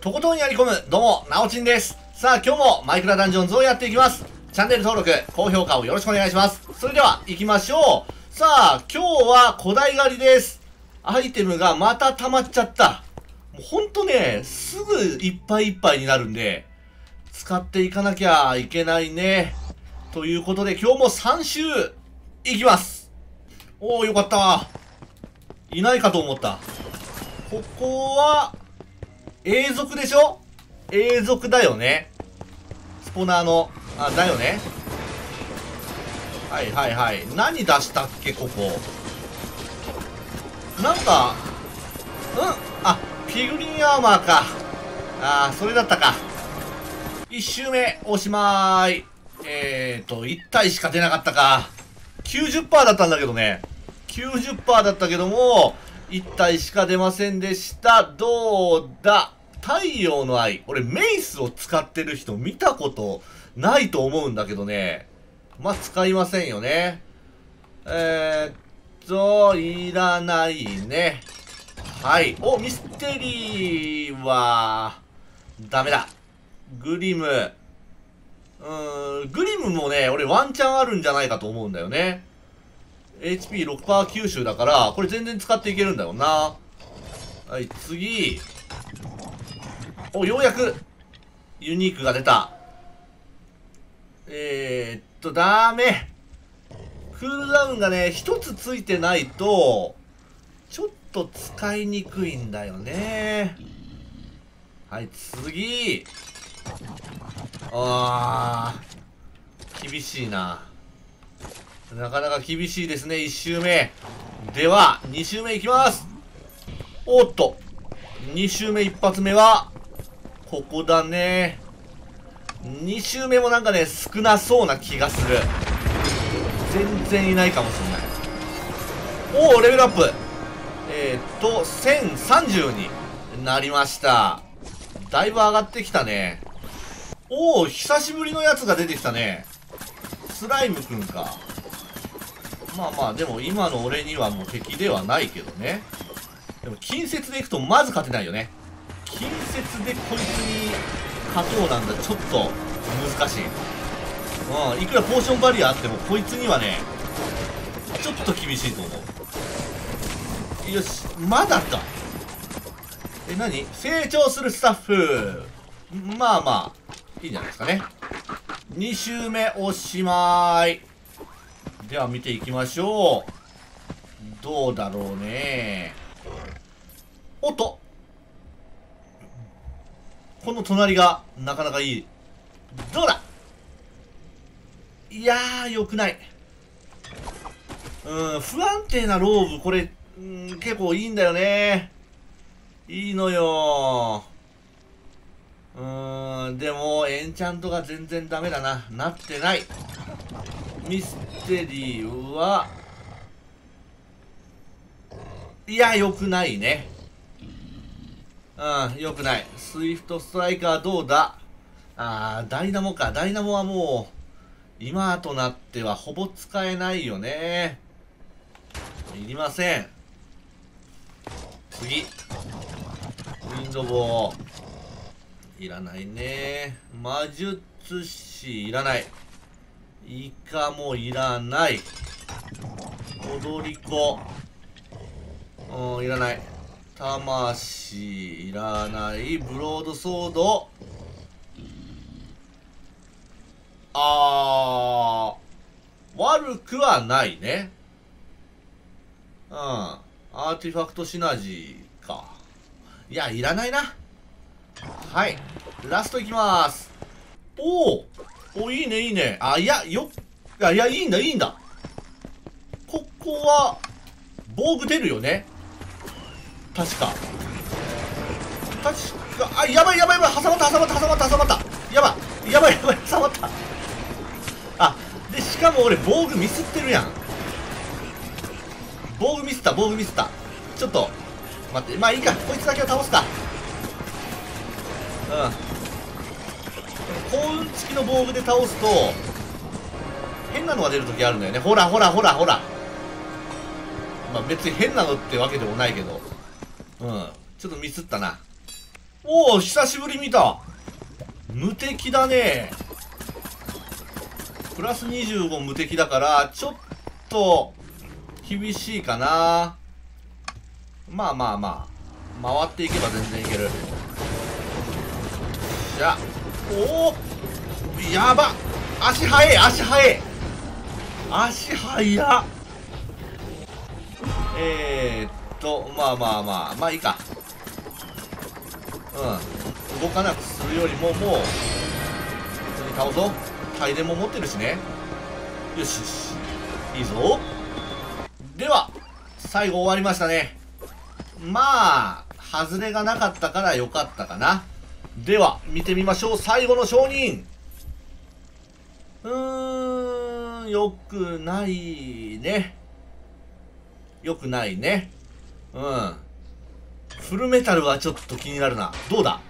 とことんやり込む、どうも、なおちんです。さあ、今日もマイクラダンジョンズをやっていきます。チャンネル登録、高評価をよろしくお願いします。それでは、行きましょう。さあ、今日は古代狩りです。アイテムがまた溜まっちゃった。もうほんとね、すぐいっぱいいっぱいになるんで、使っていかなきゃいけないね。ということで、今日も3周、いきます。おー、よかった。いないかと思った。ここは、永続でしょ？永続だよね。スポナーの、あ、だよね。はいはいはい。何出したっけ、ここ？なんか、うん？あ、ピグリンアーマーか。ああ、それだったか。一周目、おしまーい。えーと、1体しか出なかったか。90%だったんだけどね。90%だったけども、1体しか出ませんでした。どうだ？太陽の愛。俺、メイスを使ってる人見たことないと思うんだけどね。まあ、使いませんよね。えー、っと、いらないね。はい。お、ミステリーは、ダメだ。グリム。うーん、グリムもね、俺ワンチャンあるんじゃないかと思うんだよね。HP6% 吸収だから、これ全然使っていけるんだよな。はい、次。お、ようやく、ユニークが出た。えー、っと、ダメ。クールダウンがね、一つついてないと、ちょっと使いにくいんだよね。はい、次。あー、厳しいな。なかなか厳しいですね、1周目。では、2周目いきますおっと、2周目1発目は、ここだね。2周目もなんかね、少なそうな気がする。全然いないかもしれない。おお、レベルアップえー、っと、1030になりました。だいぶ上がってきたね。おお、久しぶりのやつが出てきたね。スライムくんか。まあまあ、でも今の俺にはもう敵ではないけどね。でも、近接でいくとまず勝てないよね。近接でこいつに勝とうなんだ、ちょっと難しい。うん、いくらポーションバリアあっても、こいつにはね、ちょっと厳しいと思う。よし、まだか。え、何？成長するスタッフ。まあまあ、いいんじゃないですかね。2周目おしまい。では見ていきましょう。どうだろうね。おっとこの隣がなかなかいい。どうだ？いやー、良くない。うん、不安定なローブ、これ、うん、結構いいんだよね。いいのようん、でも、エンチャントが全然ダメだな。なってない。ミステリーは、いや、良くないね。うん、良くない。スイフトストライカーどうだ？あー、ダイナモか。ダイナモはもう、今となってはほぼ使えないよね。いりません。次。ウィンドボー。いらないね。魔術師、いらない。イカもいらない。踊り子。うん、いらない。魂、いらない。ブロードソード。あー、悪くはないね。うん。アーティファクトシナジーか。いや、いらないな。はい。ラストいきます。おおお、いいね、いいね。あ、いや、よ、いや、いいんだ、いいんだ。ここは、防具出るよね。確か。確か、あ、やばいやばいやばい、挟まった、挟まった、挟まった、挟まった。やばい、やばい、やばい、挟まった。あ、で、しかも俺、防具ミスってるやん。防具ミスった、防具ミスった。ちょっと、待って、まあいいか、こいつだけは倒すか。うん。幸運付きの防具で倒すと変なのが出るときあるんだよねほらほらほらほらまあ別に変なのってわけでもないけどうん。ちょっとミスったな。おお久しぶり見た。無敵だね。プラス25無敵だからちょっと厳しいかな。まあまあまあ。回っていけば全然いける。じゃおおやば。足速い足速い。足速っえー、っとまあまあまあまあいいか。うん。動かなくするよりももう普通に倒そう帯電も持ってるしね。よしよし。いいぞ。では最後終わりましたね。まあ外れがなかったから良かったかな。では見てみましょう。最後の承認。うーんよくないね。よくないね。うん。フルメタルはちょっと気になるな。どうだ？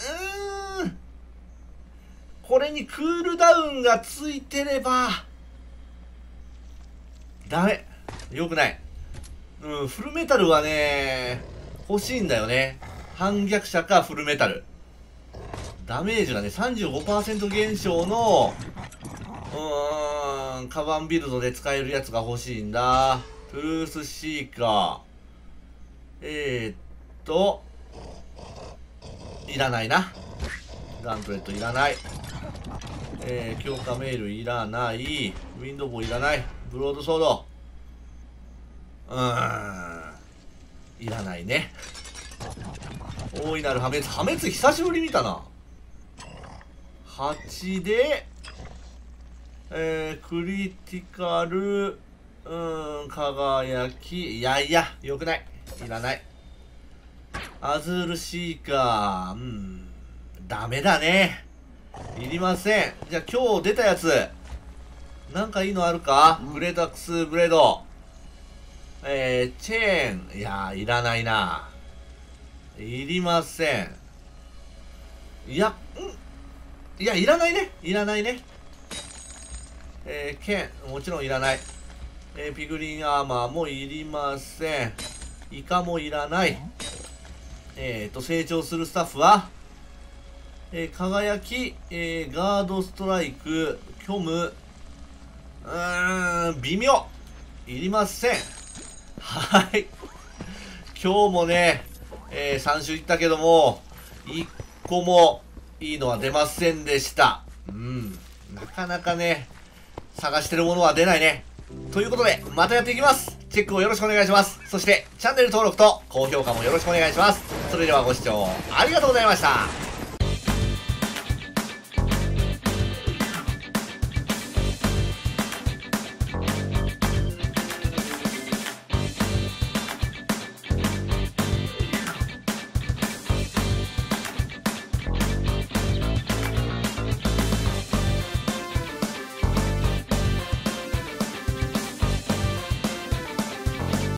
うーん。これにクールダウンがついてれば。ダメ。よくない。うんフルメタルはね欲しいんだよね。反逆者かフルメタル。ダメージがね35%減少のうーんカバンビルドで使えるやつが欲しいんだ。トゥルースシーカー。えー、っといらないな。ガントレットいらない。えー、強化メールいらない。ウィンドボーいらない。ブロードソード。うーん。いらないね。大いなる破滅。破滅久しぶり見たな。8でえー、クリティカルうん輝き。いやいやよくない。いらない。アズールシーカー。うん。ダメだね。いりません。じゃあ今日出たやつ。なんかいいのあるか、グレートアックスブレード。えー、チェーン。いやいらないな。いりません。いやん。いやいらないね。いらないね。えー、剣。もちろんいらないえー、ピグリンアーマーもいりません。イカもいらない。えーと成長するスタッフはえー、輝き、えー、ガードストライク虚無うーん微妙。いりません。はい。今日もね、えー、3種いったけども1個もいいのは出ませんでした。うん。なかなかね探してるものは出ないね。ということで、またやっていきます。チェックをよろしくお願いします。そして、チャンネル登録と高評価もよろしくお願いします。それではご視聴ありがとうございました。